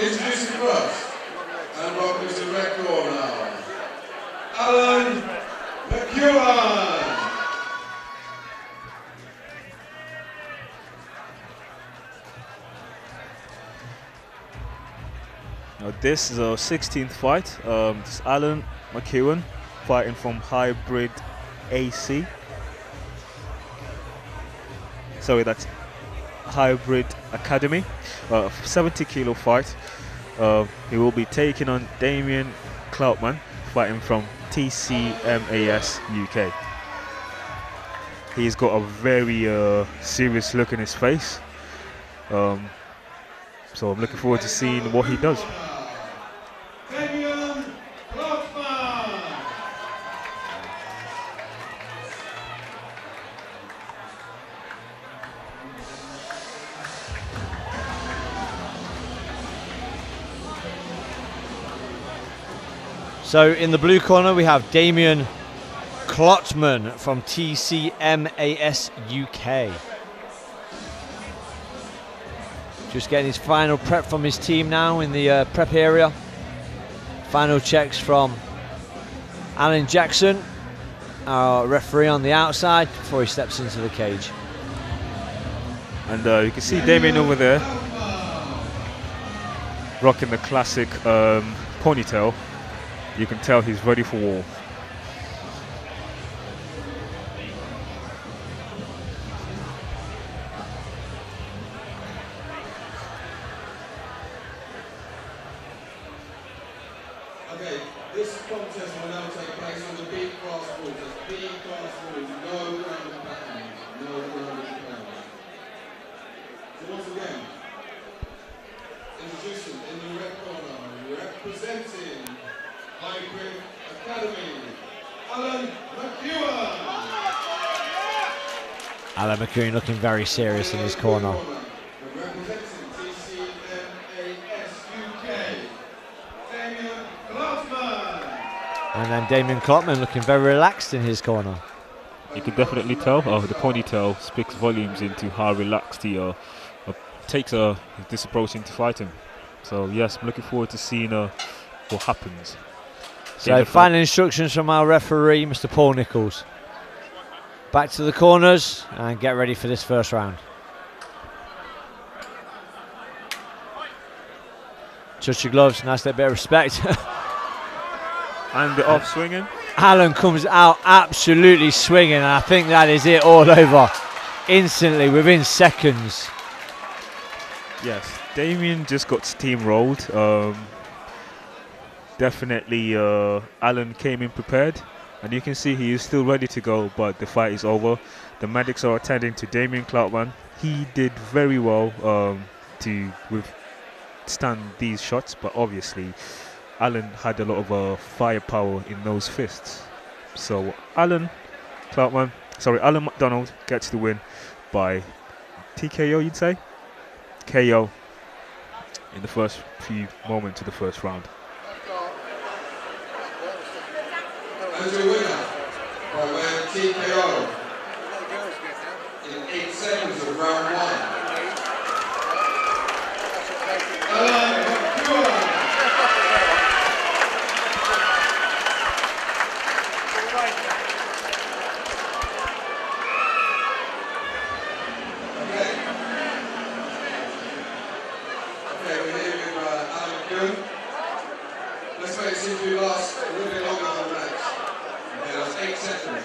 Introducing first, and welcome to the corner, Alan Macewan. Now this is our 16th fight. Um, this is Alan Macewan fighting from Hybrid AC. Sorry, that's Hybrid Academy. Uh, 70 kilo fight. Uh, he will be taking on Damien Cloutman, fighting from TCMAS UK. He's got a very uh, serious look in his face. Um, so I'm looking forward to seeing what he does. So in the blue corner we have Damien Cloutman from TCMAS UK. Just getting his final prep from his team now in the uh, prep area. Final checks from Alan Jackson, our referee on the outside, before he steps into the cage. And uh, you can see Damien over there rocking the classic um, ponytail. You can tell he's ready for war. Okay, this contest will now take place on the B class rules. There's B class rules, no ground and no ground and pounds. So once again, introducing in the red corner, representing Hybrid Academy, Alan Macewan. Alan McCrean looking very serious in his corner. Representing TCMAS UK, Damien Glassman. And then Damien Cloutman looking very relaxed in his corner. You can definitely tell. Oh, the ponytail speaks volumes into how relaxed he uh, uh, takes uh, this approach into fighting. So yes, I'm looking forward to seeing uh, what happens. So final instructions from our referee, Mr. Paul Nichols. Back to the corners and get ready for this first round. Touch your gloves, nice little bit of respect. And the off swinging. Alan comes out absolutely swinging, and I think that is it all over instantly within seconds. Yes, Damien just got steamrolled. Um, definitely, uh, Alan came in prepared, and you can see he is still ready to go. But the fight is over. The medics are attending to Damien Cloutman. He did very well um, to withstand these shots, but obviously, Alan had a lot of uh, firepower in those fists. So Alan Cloutman, sorry, Alan McDonald gets the win by TKO. You'd say KO in the first few moments of the first round. And your winner by way of TKO in eight seconds of round one. Okay. We're here with uh, Alan. Let's make it seem to last a little bit longer than that. Okay, that's eight seconds.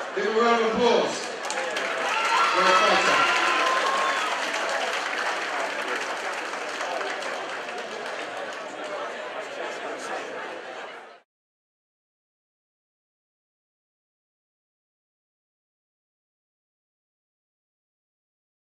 Give a round of applause.